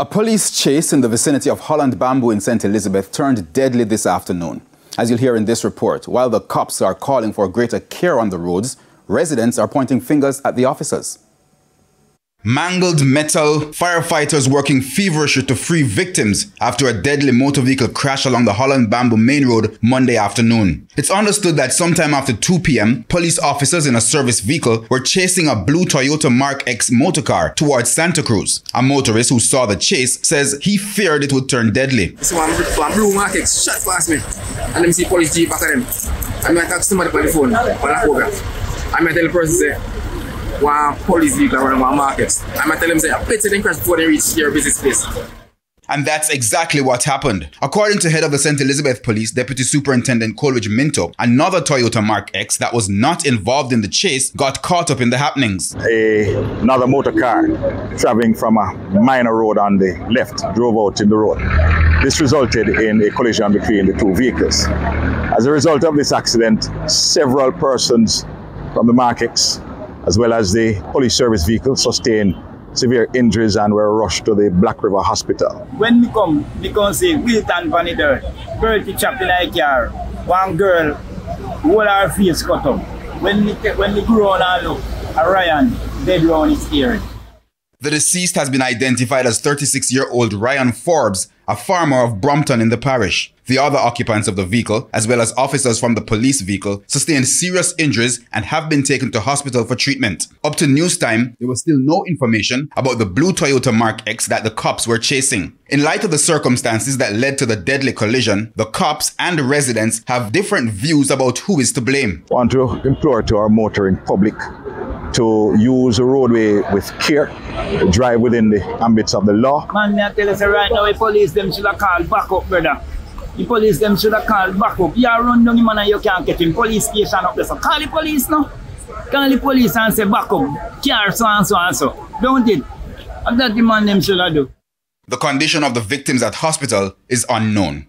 A police chase in the vicinity of Holland Bamboo in St. Elizabeth turned deadly this afternoon. As you'll hear in this report, while the cops are calling for greater care on the roads, residents are pointing fingers at the officers. Mangled metal, firefighters working feverishly to free victims after a deadly motor vehicle crash along the Holland Bamboo Main Road Monday afternoon. It's understood that sometime after 2 p.m., police officers in a service vehicle were chasing a blue Toyota Mark X motorcar towards Santa Cruz. A motorist who saw the chase says he feared it would turn deadly. So one, blue Mark X shot past me, and let see police jeep back at them. And I talk to somebody on the phone, on a program. And I tell the person, one police vehicle around one market. I'm tell them say I bet they crash before they reach your business place. And that's exactly what happened. According to head of the St. Elizabeth Police, Deputy Superintendent Coleridge Minto, another Toyota Mark X that was not involved in the chase got caught up in the happenings. A, another motor car traveling from a minor road on the left drove out in the road. This resulted in a collision between the two vehicles. As a result of this accident, several persons from the Mark X as well as the police service vehicle sustained severe injuries and were rushed to the Black River Hospital. When we come, we can see Wilton Van Dirt, Bertie Chaplin like car, one girl, whole her face cut up. When we, when we grow on and look, a Ryan dead round his ear. The deceased has been identified as 36 year old Ryan Forbes, a farmer of Brompton in the parish. The other occupants of the vehicle, as well as officers from the police vehicle, sustained serious injuries and have been taken to hospital for treatment. Up to news time, there was still no information about the blue Toyota Mark X that the cops were chasing. In light of the circumstances that led to the deadly collision, the cops and the residents have different views about who is to blame. I want to implore to our motoring public to use the roadway with care, drive within the ambits of the law. Man, I tell us right now, the police them should have called back up, brother. The police them should have called back up. You run down the man and you can't get him. Police station up there. So call the police now. Call the police and say back up. So and so and so. Don't it? The man them should have. The condition of the victims at hospital is unknown.